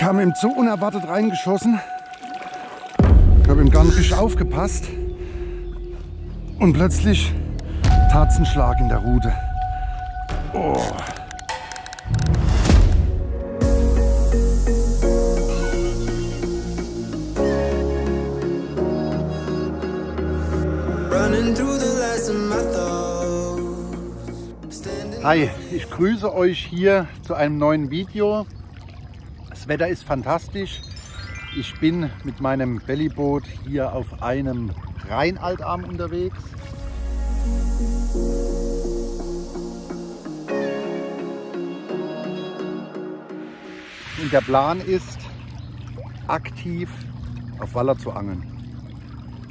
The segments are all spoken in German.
kam ihm so unerwartet reingeschossen. Ich habe ihm gar nicht richtig aufgepasst. Und plötzlich tat es einen Schlag in der Rute. Oh. Hi, ich grüße euch hier zu einem neuen Video. Das Wetter ist fantastisch. Ich bin mit meinem Bellyboot hier auf einem Rheinaltarm unterwegs. Und der Plan ist, aktiv auf Waller zu angeln.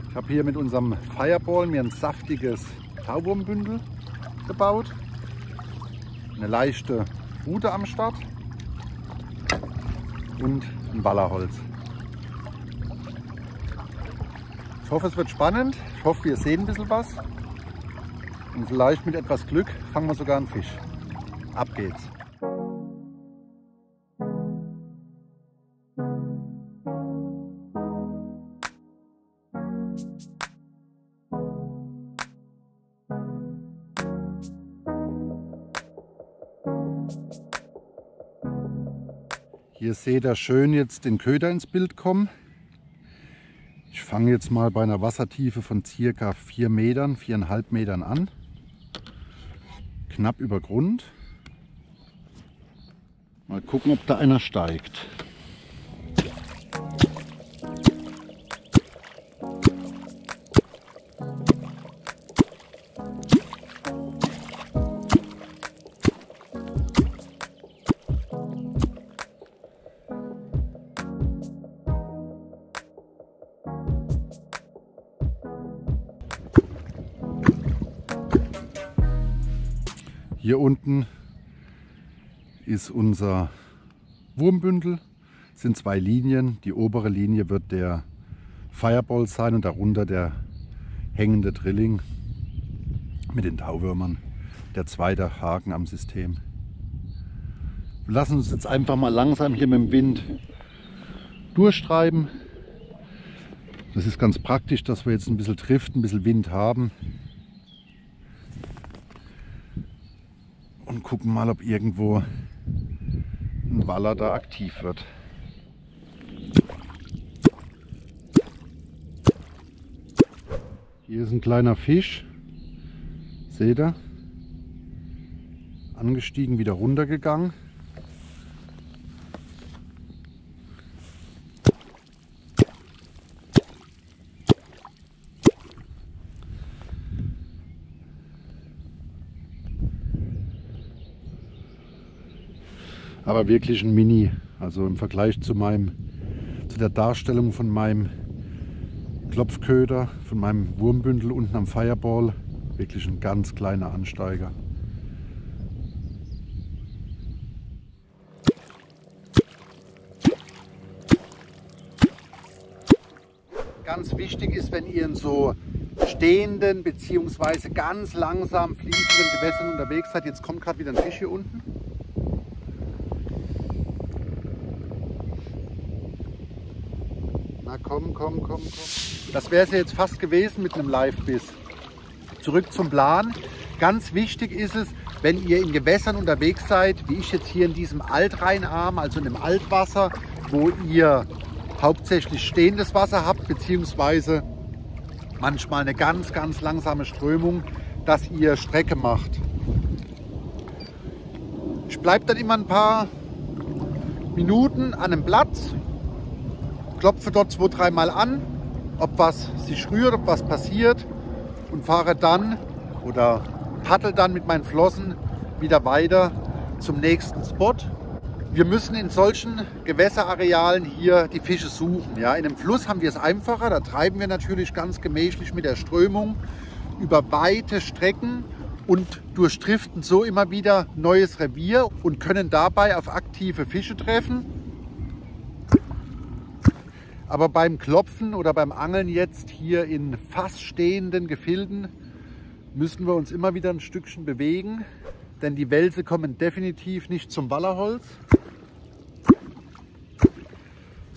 Ich habe hier mit unserem Fireball mir ein saftiges Tauwurmbündel gebaut. Eine leichte Rute am Start und ein Wallerholz. Ich hoffe, es wird spannend. Ich hoffe, wir sehen ein bisschen was. Und vielleicht mit etwas Glück fangen wir sogar einen Fisch. Ab geht's. Seht ihr schön jetzt den Köder ins Bild kommen. Ich fange jetzt mal bei einer Wassertiefe von circa 4 Metern, 4,5 Metern an. Knapp über Grund. Mal gucken, ob da einer steigt. Ist unser Wurmbündel. Es sind zwei Linien. Die obere Linie wird der Fireball sein und darunter der hängende Drilling mit den Tauwürmern. Der zweite Haken am System. Wir lassen uns jetzt einfach mal langsam hier mit dem Wind durchtreiben. Das ist ganz praktisch, dass wir jetzt ein bisschen Drift, ein bisschen Wind haben. und gucken mal, ob irgendwo Waller da aktiv wird. Hier ist ein kleiner Fisch. Seht ihr? Angestiegen, wieder runtergegangen. Aber wirklich ein Mini. Also im Vergleich zu meinem, zu der Darstellung von meinem Klopfköder, von meinem Wurmbündel unten am Fireball, wirklich ein ganz kleiner Ansteiger. Ganz wichtig ist, wenn ihr in so stehenden bzw. ganz langsam fließenden Gewässern unterwegs seid, jetzt kommt gerade wieder ein Fisch hier unten, komm, komm, komm. Das wäre es ja jetzt fast gewesen mit einem Live-Biss. Zurück zum Plan. Ganz wichtig ist es, wenn ihr in Gewässern unterwegs seid, wie ich jetzt hier in diesem Altrheinarm, also in dem Altwasser, wo ihr hauptsächlich stehendes Wasser habt, beziehungsweise manchmal eine ganz, ganz langsame Strömung, dass ihr Strecke macht. Ich bleibe dann immer ein paar Minuten an einem Platz, klopfe dort zwei, dreimal an, ob was sich rührt, ob was passiert und fahre dann oder paddel dann mit meinen Flossen wieder weiter zum nächsten Spot. Wir müssen in solchen Gewässerarealen hier die Fische suchen. Ja, in einem Fluss haben wir es einfacher, da treiben wir natürlich ganz gemächlich mit der Strömung über weite Strecken und durchstriften so immer wieder neues Revier und können dabei auf aktive Fische treffen aber beim Klopfen oder beim Angeln jetzt hier in fast stehenden Gefilden müssen wir uns immer wieder ein Stückchen bewegen, denn die Wälse kommen definitiv nicht zum Wallerholz.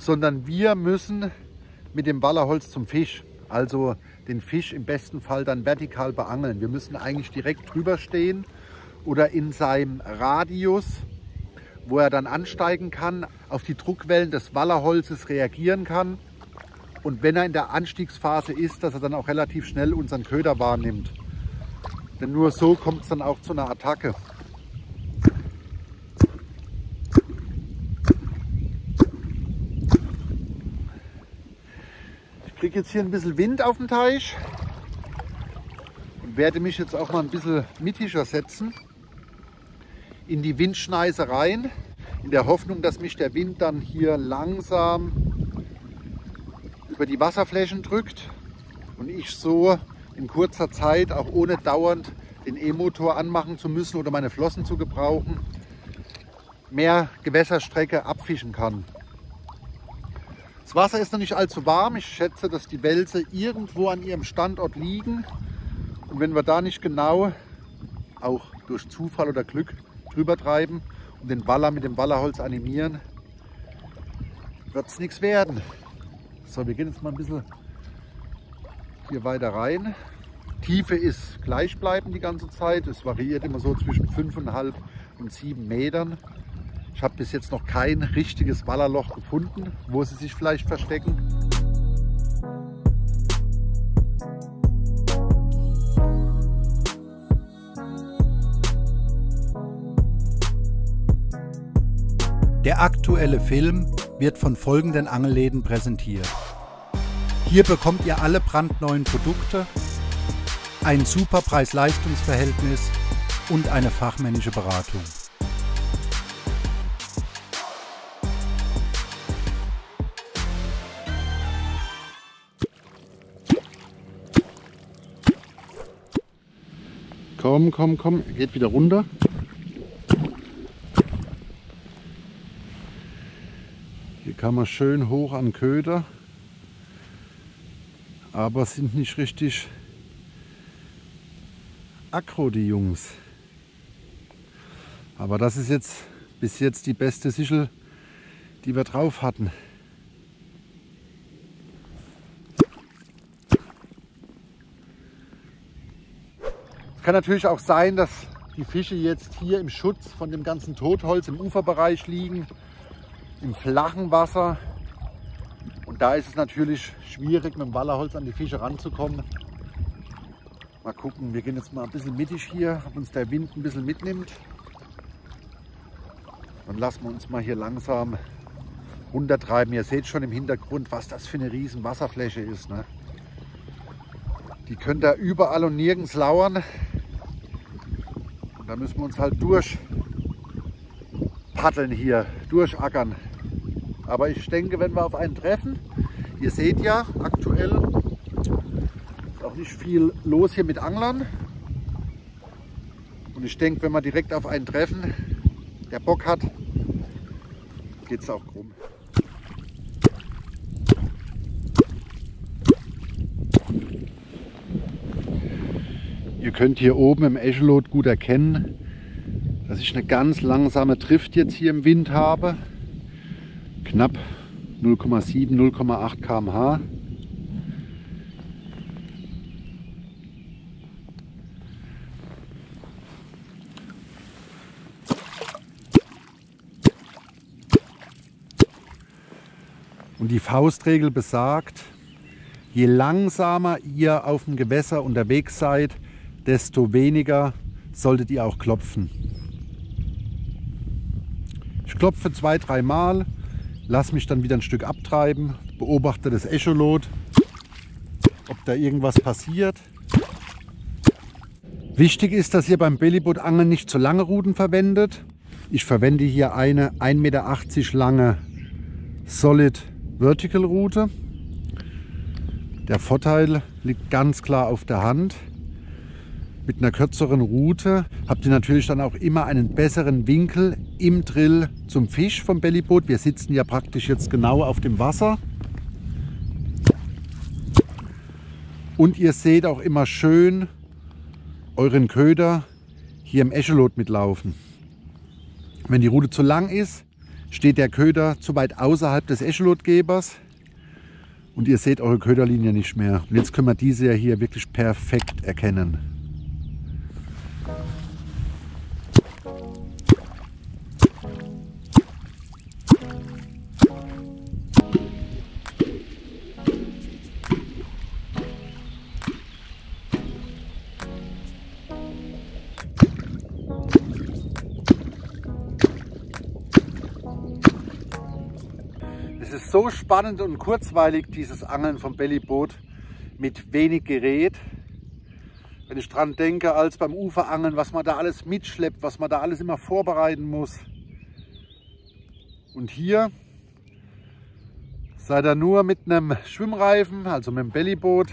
sondern wir müssen mit dem Wallerholz zum Fisch. Also den Fisch im besten Fall dann vertikal beangeln. Wir müssen eigentlich direkt drüber stehen oder in seinem Radius, wo er dann ansteigen kann, auf die Druckwellen des Wallerholzes reagieren kann. Und wenn er in der Anstiegsphase ist, dass er dann auch relativ schnell unseren Köder wahrnimmt. Denn nur so kommt es dann auch zu einer Attacke. Ich kriege jetzt hier ein bisschen Wind auf dem Teich und werde mich jetzt auch mal ein bisschen mittiger setzen in die Windschneise rein, in der Hoffnung, dass mich der Wind dann hier langsam über die Wasserflächen drückt und ich so in kurzer Zeit, auch ohne dauernd den E-Motor anmachen zu müssen oder meine Flossen zu gebrauchen, mehr Gewässerstrecke abfischen kann. Das Wasser ist noch nicht allzu warm. Ich schätze, dass die Wälse irgendwo an ihrem Standort liegen. Und wenn wir da nicht genau, auch durch Zufall oder Glück, drüber treiben und den Waller mit dem Wallerholz animieren, wird es nichts werden. So, wir gehen jetzt mal ein bisschen hier weiter rein. Tiefe ist gleichbleibend die ganze Zeit. Es variiert immer so zwischen 5,5 und 7 Metern. Ich habe bis jetzt noch kein richtiges Wallerloch gefunden, wo sie sich vielleicht verstecken. Der aktuelle Film wird von folgenden Angelläden präsentiert. Hier bekommt ihr alle brandneuen Produkte, ein super Preis-Leistungs-Verhältnis und eine fachmännische Beratung. Komm, komm, komm, geht wieder runter. Kann man schön hoch an Köder, aber sind nicht richtig aggro, die Jungs. Aber das ist jetzt bis jetzt die beste Sichel, die wir drauf hatten. Es kann natürlich auch sein, dass die Fische jetzt hier im Schutz von dem ganzen Totholz im Uferbereich liegen, im flachen Wasser. Und da ist es natürlich schwierig, mit dem Wallerholz an die Fische ranzukommen. Mal gucken, wir gehen jetzt mal ein bisschen mittig hier, ob uns der Wind ein bisschen mitnimmt. Dann lassen wir uns mal hier langsam runtertreiben. Ihr seht schon im Hintergrund, was das für eine riesen Wasserfläche ist. Ne? Die können da überall und nirgends lauern. Und da müssen wir uns halt durch paddeln hier, durchackern. Aber ich denke, wenn wir auf einen treffen, ihr seht ja aktuell auch nicht viel los hier mit Anglern. Und ich denke, wenn wir direkt auf einen treffen, der Bock hat, geht es auch krumm. Ihr könnt hier oben im Echolot gut erkennen, dass ich eine ganz langsame Drift jetzt hier im Wind habe. Knapp 0,7, 0,8 km/h. Und die Faustregel besagt, je langsamer ihr auf dem Gewässer unterwegs seid, desto weniger solltet ihr auch klopfen. Ich klopfe zwei, drei Mal, lasse mich dann wieder ein Stück abtreiben, beobachte das Echolot, ob da irgendwas passiert. Wichtig ist, dass ihr beim Bellyboot-Angeln nicht zu lange Ruten verwendet. Ich verwende hier eine 1,80 Meter lange Solid Vertical Route. Der Vorteil liegt ganz klar auf der Hand. Mit einer kürzeren Route habt ihr natürlich dann auch immer einen besseren Winkel im Drill zum Fisch vom Bellyboot. Wir sitzen ja praktisch jetzt genau auf dem Wasser. Und ihr seht auch immer schön euren Köder hier im Echolot mitlaufen. Wenn die Route zu lang ist, steht der Köder zu weit außerhalb des Echolotgebers und ihr seht eure Köderlinie nicht mehr. Und jetzt können wir diese ja hier wirklich perfekt erkennen. So spannend und kurzweilig, dieses Angeln vom Bellyboot mit wenig Gerät. Wenn ich dran denke, als beim Uferangeln, was man da alles mitschleppt, was man da alles immer vorbereiten muss. Und hier seid ihr nur mit einem Schwimmreifen, also mit dem Bellyboot,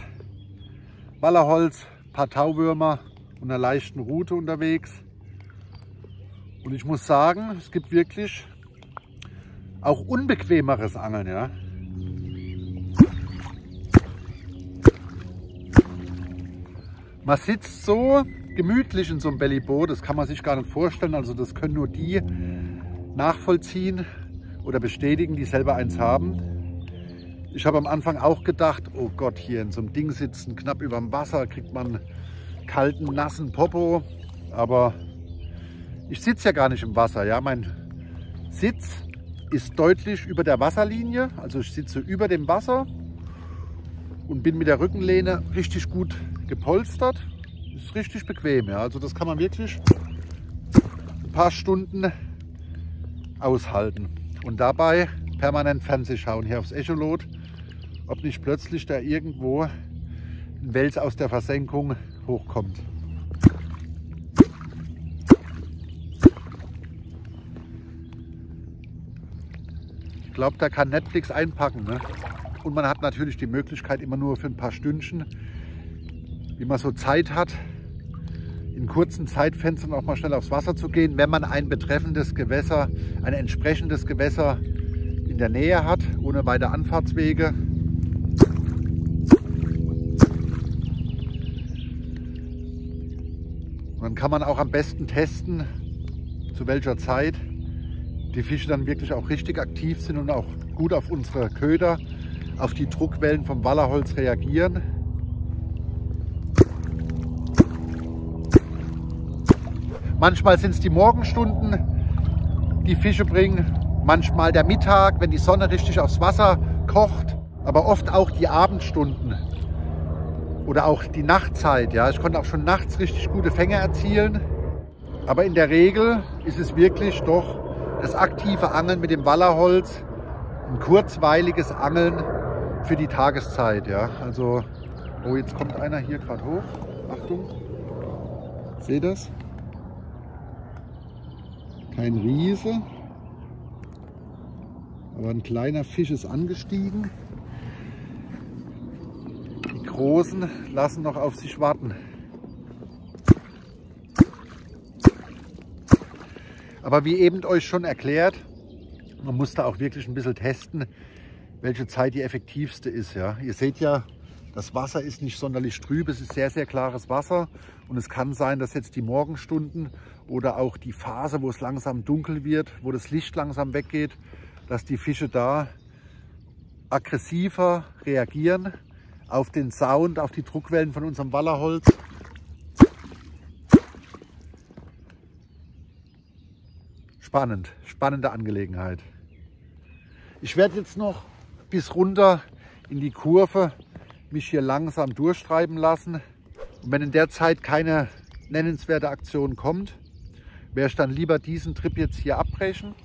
Wallerholz, paar Tauwürmer und einer leichten Route unterwegs. Und ich muss sagen, es gibt wirklich auch unbequemeres Angeln, ja. Man sitzt so gemütlich in so einem Bellyboot, das kann man sich gar nicht vorstellen. Also das können nur die nachvollziehen oder bestätigen, die selber eins haben. Ich habe am Anfang auch gedacht, oh Gott, hier in so einem Ding sitzen, knapp über dem Wasser, kriegt man kalten, nassen Popo. Aber ich sitze ja gar nicht im Wasser. Ja, Mein Sitz ist deutlich über der Wasserlinie. Also ich sitze über dem Wasser und bin mit der Rückenlehne richtig gut gepolstert. Ist richtig bequem. Ja. Also das kann man wirklich ein paar Stunden aushalten. Und dabei permanent Fernseh schauen hier aufs Echolot, ob nicht plötzlich da irgendwo ein Wels aus der Versenkung hochkommt. Glaube, da kann Netflix einpacken. Ne? Und man hat natürlich die Möglichkeit, immer nur für ein paar Stündchen, wie man so Zeit hat, in kurzen Zeitfenstern auch mal schnell aufs Wasser zu gehen, wenn man ein betreffendes Gewässer, ein entsprechendes Gewässer in der Nähe hat, ohne weite Anfahrtswege. Und dann kann man auch am besten testen, zu welcher Zeit die Fische dann wirklich auch richtig aktiv sind und auch gut auf unsere Köder, auf die Druckwellen vom Wallerholz reagieren. Manchmal sind es die Morgenstunden, die Fische bringen. Manchmal der Mittag, wenn die Sonne richtig aufs Wasser kocht. Aber oft auch die Abendstunden oder auch die Nachtzeit. Ja. Ich konnte auch schon nachts richtig gute Fänge erzielen. Aber in der Regel ist es wirklich doch das aktive Angeln mit dem Wallerholz, ein kurzweiliges Angeln für die Tageszeit. Ja. Also, oh, jetzt kommt einer hier gerade hoch. Achtung, seht das? Kein Riese, aber ein kleiner Fisch ist angestiegen. Die Großen lassen noch auf sich warten. Aber wie eben euch schon erklärt, man muss da auch wirklich ein bisschen testen, welche Zeit die effektivste ist. Ja. Ihr seht ja, das Wasser ist nicht sonderlich trüb, es ist sehr, sehr klares Wasser und es kann sein, dass jetzt die Morgenstunden oder auch die Phase, wo es langsam dunkel wird, wo das Licht langsam weggeht, dass die Fische da aggressiver reagieren auf den Sound, auf die Druckwellen von unserem Wallerholz spannend, spannende Angelegenheit. Ich werde jetzt noch bis runter in die Kurve mich hier langsam durchstreiben lassen. Und wenn in der Zeit keine nennenswerte Aktion kommt, werde ich dann lieber diesen Trip jetzt hier abbrechen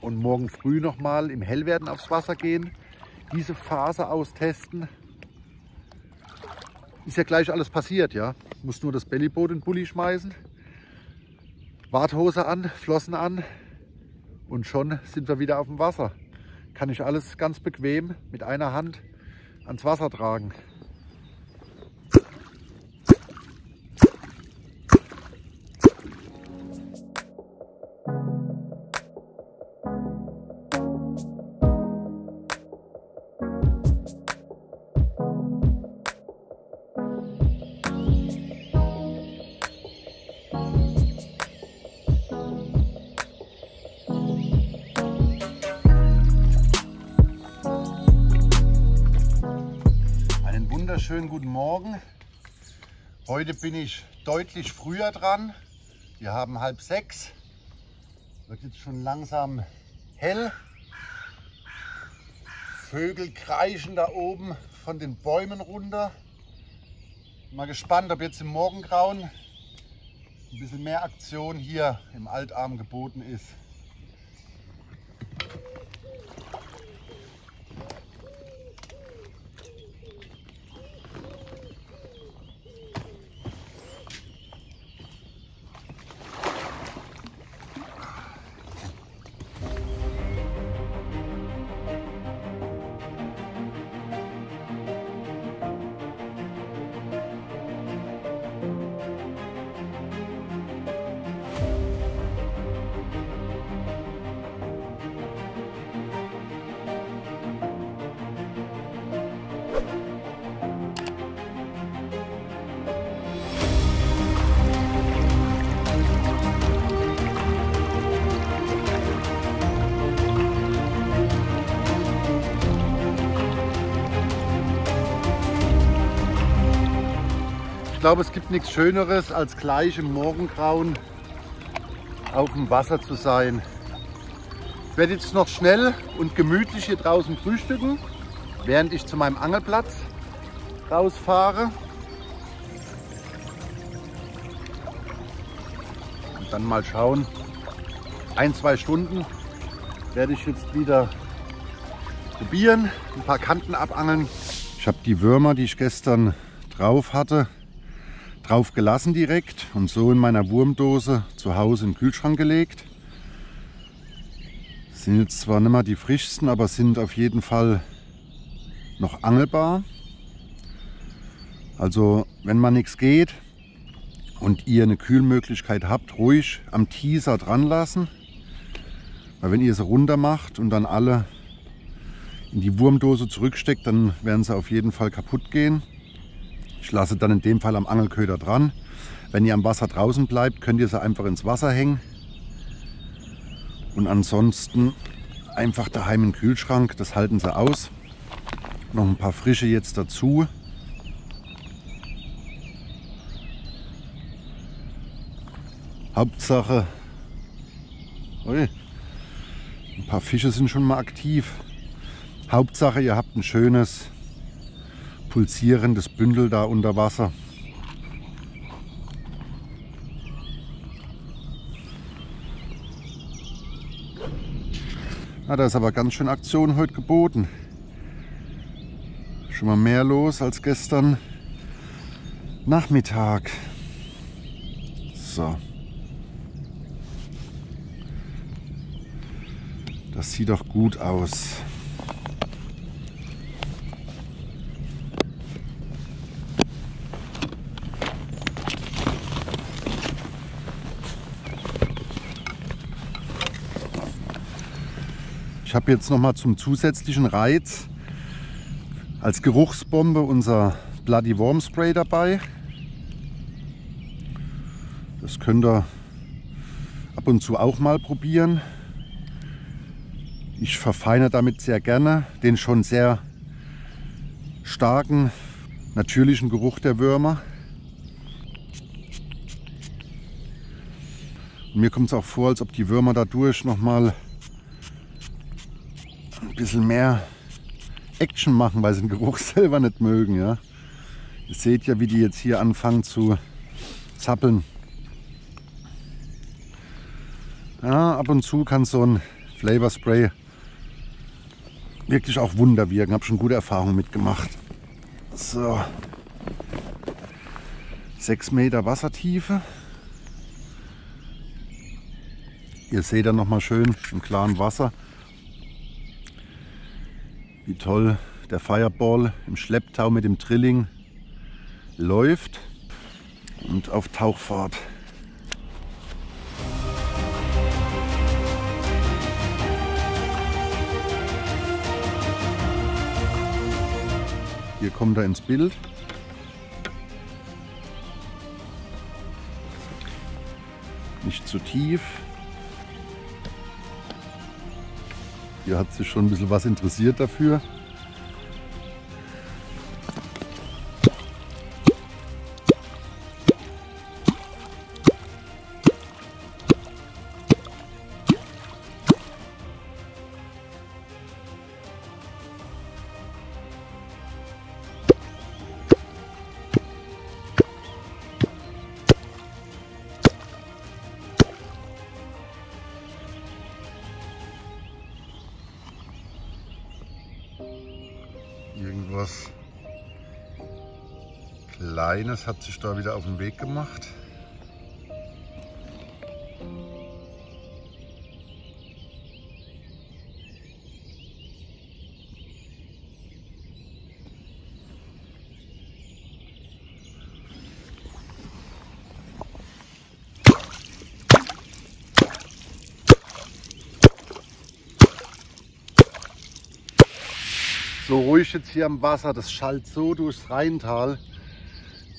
und morgen früh nochmal im Hellwerden aufs Wasser gehen, diese Phase austesten. Ist ja gleich alles passiert, ja. Muss nur das Bellyboot in den Bulli schmeißen Warthose an, Flossen an und schon sind wir wieder auf dem Wasser. Kann ich alles ganz bequem mit einer Hand ans Wasser tragen. Morgen. Heute bin ich deutlich früher dran. Wir haben halb sechs. Wird jetzt schon langsam hell. Vögel kreischen da oben von den Bäumen runter. Mal gespannt, ob jetzt im Morgengrauen ein bisschen mehr Aktion hier im Altarm geboten ist. Ich glaube, es gibt nichts Schöneres, als gleich im Morgengrauen auf dem Wasser zu sein. Ich werde jetzt noch schnell und gemütlich hier draußen frühstücken, während ich zu meinem Angelplatz rausfahre. Und dann mal schauen. Ein, zwei Stunden werde ich jetzt wieder probieren, ein paar Kanten abangeln. Ich habe die Würmer, die ich gestern drauf hatte, drauf gelassen direkt und so in meiner Wurmdose zu Hause in den Kühlschrank gelegt. Sind jetzt zwar nicht mehr die frischsten, aber sind auf jeden Fall noch angelbar. Also wenn mal nichts geht und ihr eine Kühlmöglichkeit habt, ruhig am Teaser dran lassen. Weil wenn ihr sie runter macht und dann alle in die Wurmdose zurücksteckt, dann werden sie auf jeden Fall kaputt gehen. Ich lasse dann in dem Fall am Angelköder dran. Wenn ihr am Wasser draußen bleibt, könnt ihr sie einfach ins Wasser hängen. Und ansonsten einfach daheim im Kühlschrank, das halten sie aus. Noch ein paar frische jetzt dazu. Hauptsache, ui, ein paar Fische sind schon mal aktiv. Hauptsache, ihr habt ein schönes pulsierendes Bündel da unter Wasser. Ah, da ist aber ganz schön Aktion heute geboten. Schon mal mehr los als gestern Nachmittag. So. Das sieht doch gut aus. Habe jetzt noch mal zum zusätzlichen Reiz als Geruchsbombe unser Bloody Worm Spray dabei. Das könnt ihr ab und zu auch mal probieren. Ich verfeine damit sehr gerne den schon sehr starken natürlichen Geruch der Würmer. Und mir kommt es auch vor, als ob die Würmer dadurch noch mal bisschen mehr Action machen, weil sie den Geruch selber nicht mögen. Ja. Ihr seht ja, wie die jetzt hier anfangen zu zappeln. Ja, ab und zu kann so ein Flavor Spray wirklich auch Wunder wirken. Habe schon gute Erfahrungen mitgemacht. So. 6 Meter Wassertiefe. Ihr seht dann noch mal schön im klaren Wasser, wie toll der Fireball im Schlepptau mit dem Trilling läuft und auf Tauchfahrt. Hier kommt er ins Bild. Nicht zu tief. Hier hat sich schon ein bisschen was interessiert dafür. Kleines hat sich da wieder auf den Weg gemacht. so ruhig jetzt hier am Wasser. Das schallt so durchs Rheintal.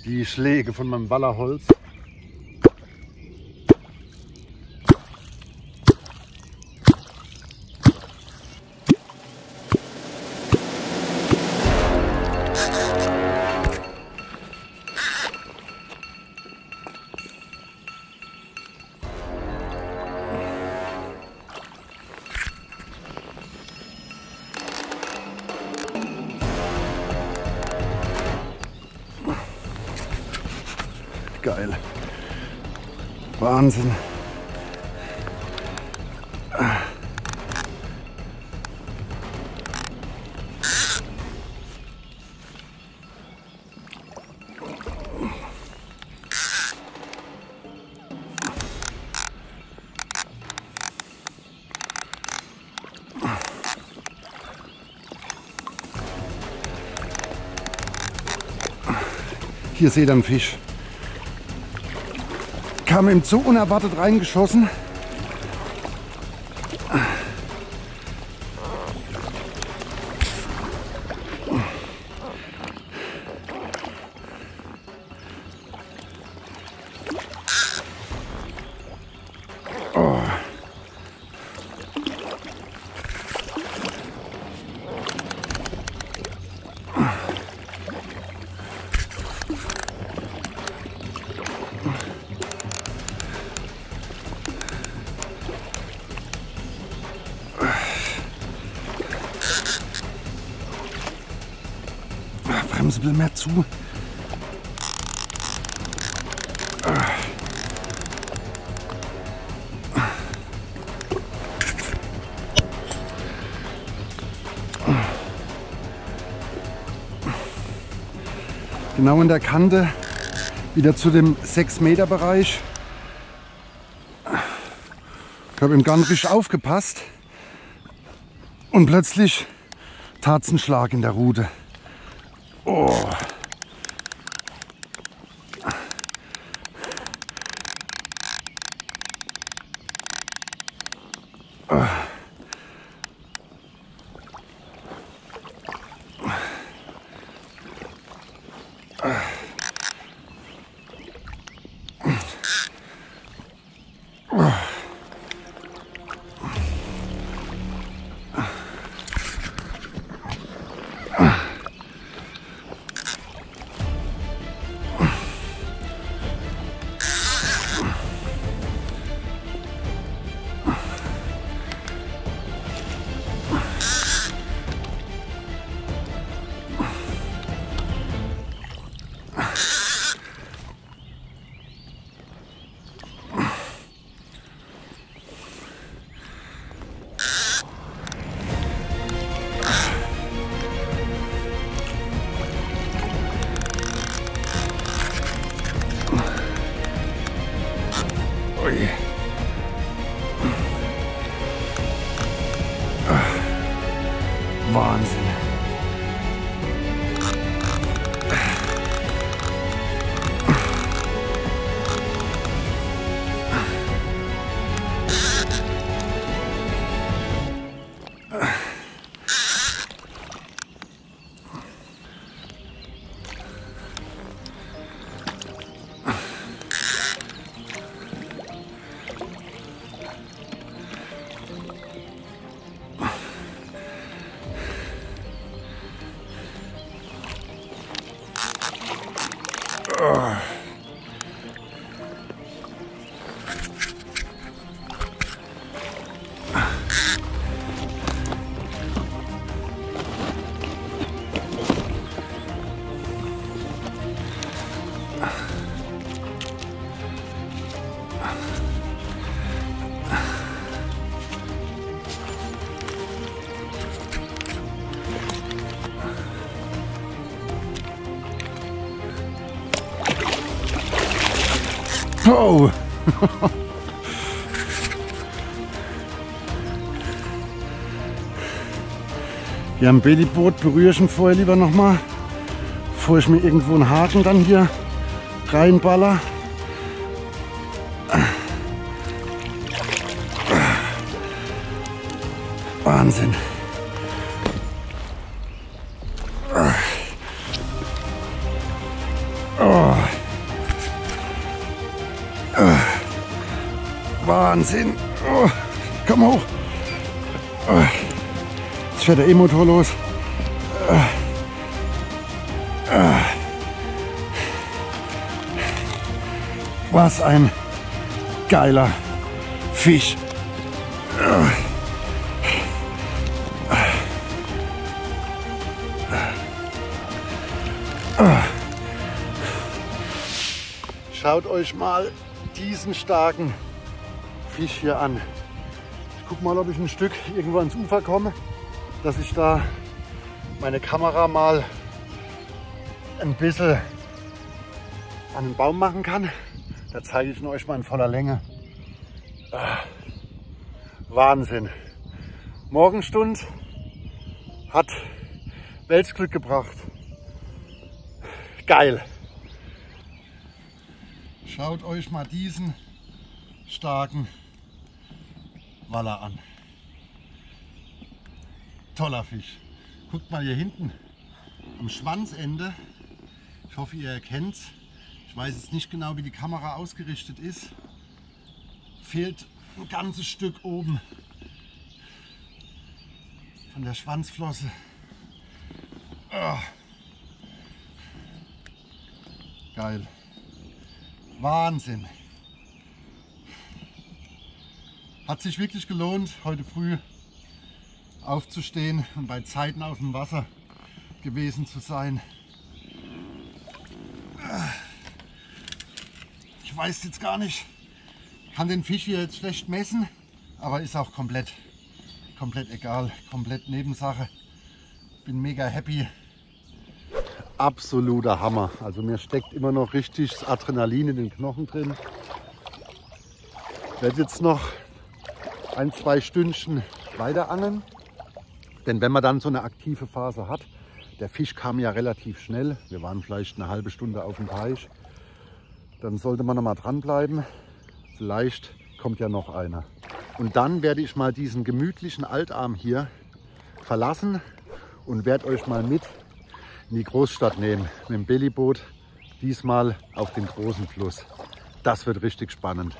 Die Schläge von meinem Wallerholz. Geil. Wahnsinn. Hier seht ihr einen Fisch kam ihm so unerwartet reingeschossen. Will mehr zu. Genau in der Kante, wieder zu dem 6 Meter Bereich. Ich habe im gar nicht aufgepasst und plötzlich tat es einen Schlag in der Rute. Oh. Ui. Hier am Babyboot berühre ich ihn vorher lieber nochmal, bevor ich mir irgendwo einen Haken dann hier reinballer. Wahnsinn. Oh. Wahnsinn. Oh. Komm hoch. Oh. Jetzt fährt der E-Motor los. Was ein geiler Fisch. Schaut euch mal diesen starken Fisch hier an. Ich guck mal, ob ich ein Stück irgendwo ans Ufer komme, dass ich da meine Kamera mal ein bisschen an den Baum machen kann. Da zeige ich ihn euch mal in voller Länge. Ah, Wahnsinn. Morgenstund hat Weltsglück gebracht. Geil. Schaut euch mal diesen starken Waller an. Toller Fisch. Guckt mal hier hinten am Schwanzende. Ich hoffe, ihr erkennt es. Ich weiß jetzt nicht genau, wie die Kamera ausgerichtet ist. Fehlt ein ganzes Stück oben von der Schwanzflosse. Oh. Geil. Wahnsinn. Hat sich wirklich gelohnt, heute früh aufzustehen und bei Zeiten auf dem Wasser gewesen zu sein. Ich weiß jetzt gar nicht, kann den Fisch hier jetzt schlecht messen, aber ist auch komplett, komplett egal, komplett Nebensache. Bin mega happy, absoluter Hammer. Also mir steckt immer noch richtig das Adrenalin in den Knochen drin. Ich werde jetzt noch ein, zwei Stündchen weiter angeln. Denn wenn man dann so eine aktive Phase hat, der Fisch kam ja relativ schnell, wir waren vielleicht eine halbe Stunde auf dem Teich, dann sollte man noch mal dranbleiben. Vielleicht kommt ja noch einer. Und dann werde ich mal diesen gemütlichen Altarm hier verlassen und werde euch mal mit in die Großstadt nehmen mit dem Billyboot. Diesmal auf den großen Fluss. Das wird richtig spannend.